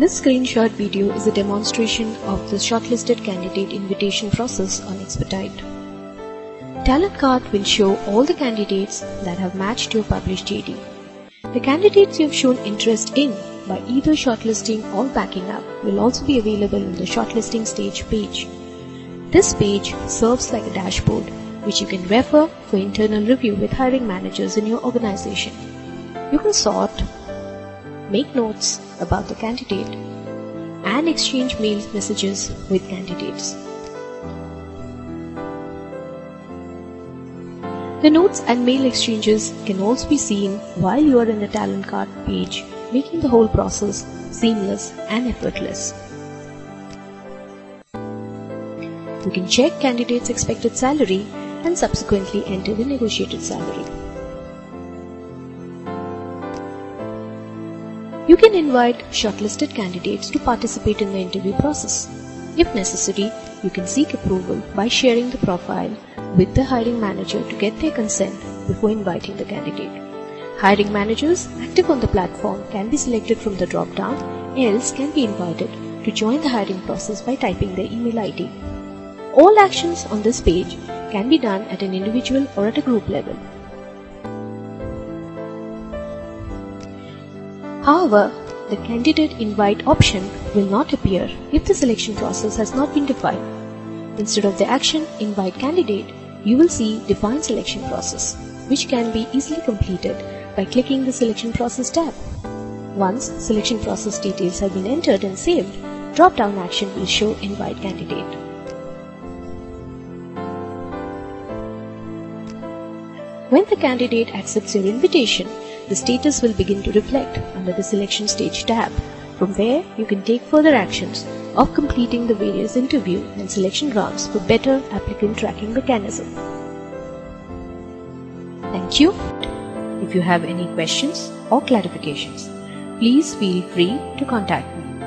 This screenshot video is a demonstration of the shortlisted candidate invitation process on Expertite. Talent Card will show all the candidates that have matched your published JD. The candidates you have shown interest in by either shortlisting or backing up will also be available in the shortlisting stage page. This page serves like a dashboard which you can refer for internal review with hiring managers in your organization. You can sort, make notes about the candidate, and exchange mail messages with candidates. The notes and mail exchanges can also be seen while you are in the talent card page, making the whole process seamless and effortless. You can check candidates' expected salary and subsequently enter the negotiated salary. You can invite shortlisted candidates to participate in the interview process. If necessary, you can seek approval by sharing the profile with the hiring manager to get their consent before inviting the candidate. Hiring managers active on the platform can be selected from the drop-down, else can be invited to join the hiring process by typing their email ID. All actions on this page can be done at an individual or at a group level. However, the candidate invite option will not appear if the selection process has not been defined. Instead of the action invite candidate, you will see define selection process, which can be easily completed by clicking the selection process tab. Once selection process details have been entered and saved, drop-down action will show invite candidate. When the candidate accepts your invitation, the status will begin to reflect under the selection stage tab. From there, you can take further actions of completing the various interview and selection rounds for better applicant tracking mechanism. Thank you. If you have any questions or clarifications, please feel free to contact me.